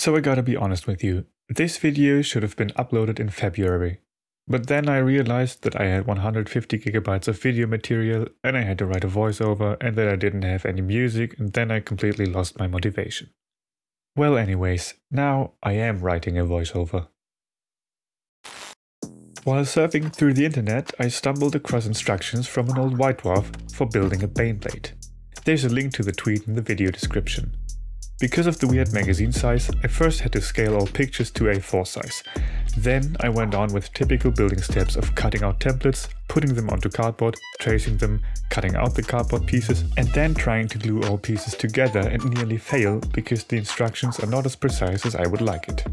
So I gotta be honest with you, this video should have been uploaded in February. But then I realized that I had 150 gigabytes of video material and I had to write a voiceover and that I didn't have any music and then I completely lost my motivation. Well anyways, now I am writing a voiceover. While surfing through the internet, I stumbled across instructions from an old white dwarf for building a Baneblade. There's a link to the tweet in the video description. Because of the weird magazine size, I first had to scale all pictures to A4 size. Then I went on with typical building steps of cutting out templates, putting them onto cardboard, tracing them, cutting out the cardboard pieces, and then trying to glue all pieces together and nearly fail because the instructions are not as precise as I would like it.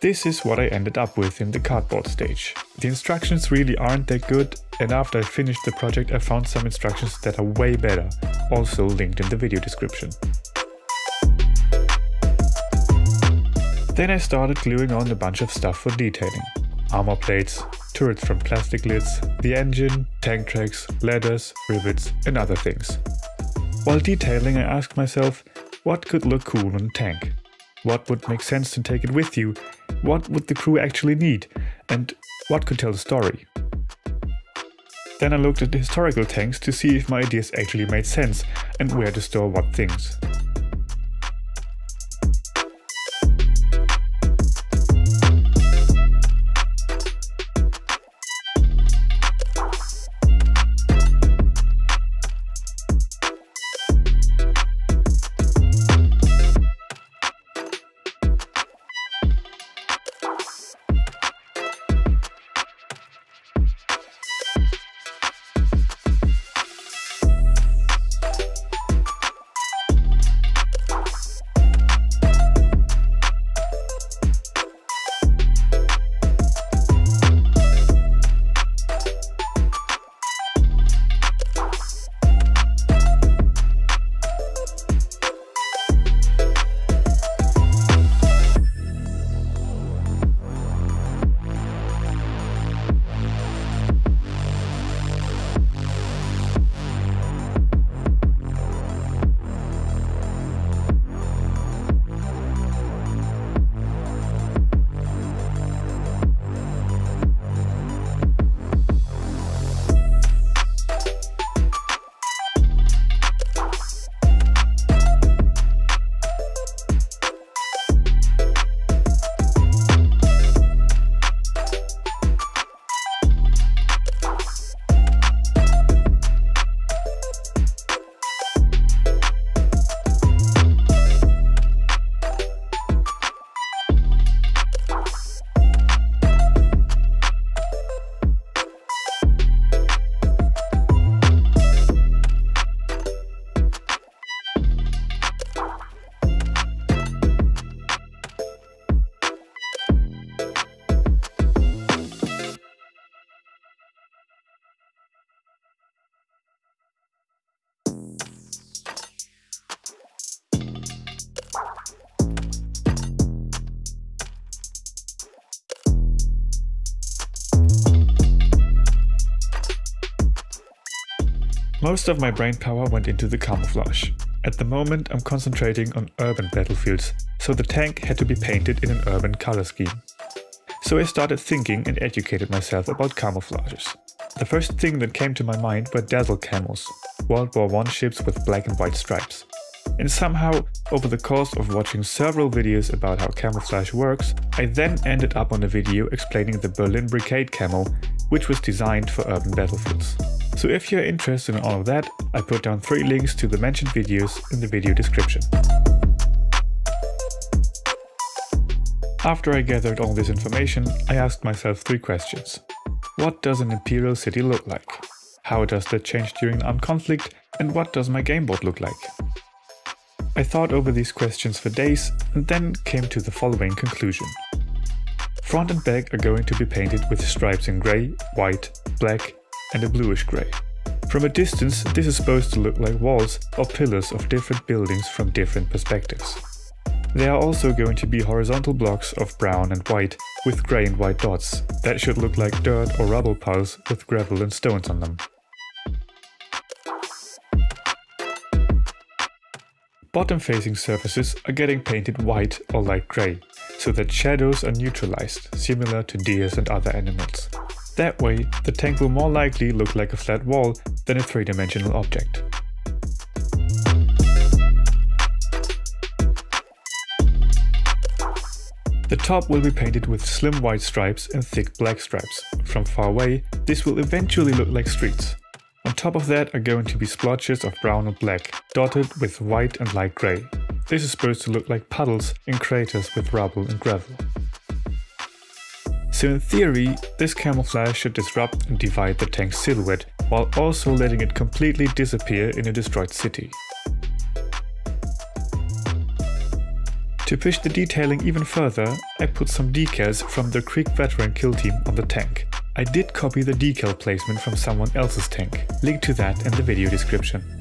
This is what I ended up with in the cardboard stage. The instructions really aren't that good and after I finished the project I found some instructions that are way better, also linked in the video description. Then I started gluing on a bunch of stuff for detailing. Armor plates, turrets from plastic lids, the engine, tank tracks, ladders, rivets and other things. While detailing I asked myself, what could look cool on a tank? What would make sense to take it with you what would the crew actually need, and what could tell the story? Then I looked at the historical tanks to see if my ideas actually made sense and where to store what things. Most of my brain power went into the camouflage. At the moment I'm concentrating on urban battlefields, so the tank had to be painted in an urban color scheme. So I started thinking and educated myself about camouflages. The first thing that came to my mind were dazzle camos, World War I ships with black and white stripes. And somehow, over the course of watching several videos about how camouflage works, I then ended up on a video explaining the Berlin Brigade camo, which was designed for urban battlefields. So if you're interested in all of that, I put down three links to the mentioned videos in the video description. After I gathered all this information, I asked myself three questions. What does an imperial city look like? How does that change during an armed conflict? And what does my game board look like? I thought over these questions for days and then came to the following conclusion. Front and back are going to be painted with stripes in grey, white, black and a bluish grey. From a distance, this is supposed to look like walls or pillars of different buildings from different perspectives. There are also going to be horizontal blocks of brown and white with grey and white dots that should look like dirt or rubble piles with gravel and stones on them. Bottom facing surfaces are getting painted white or light grey, so that shadows are neutralized, similar to deers and other animals. That way, the tank will more likely look like a flat wall than a three-dimensional object. The top will be painted with slim white stripes and thick black stripes. From far away, this will eventually look like streets. On top of that are going to be splotches of brown and black, dotted with white and light grey. This is supposed to look like puddles and craters with rubble and gravel. So in theory, this camouflage should disrupt and divide the tank's silhouette, while also letting it completely disappear in a destroyed city. To push the detailing even further, I put some decals from the Krieg Veteran kill team on the tank. I did copy the decal placement from someone else's tank, link to that in the video description.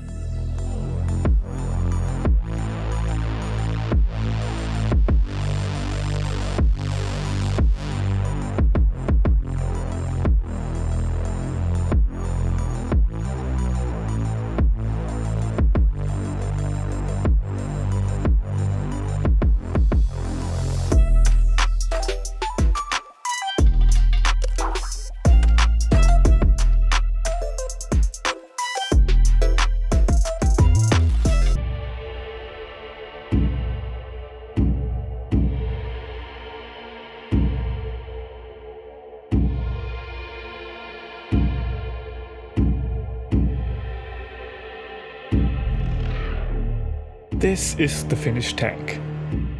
This is the finished tank.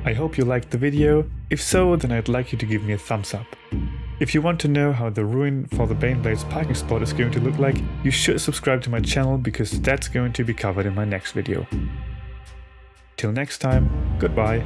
I hope you liked the video, if so then I'd like you to give me a thumbs up. If you want to know how the ruin for the Baneblades parking spot is going to look like, you should subscribe to my channel because that's going to be covered in my next video. Till next time, goodbye.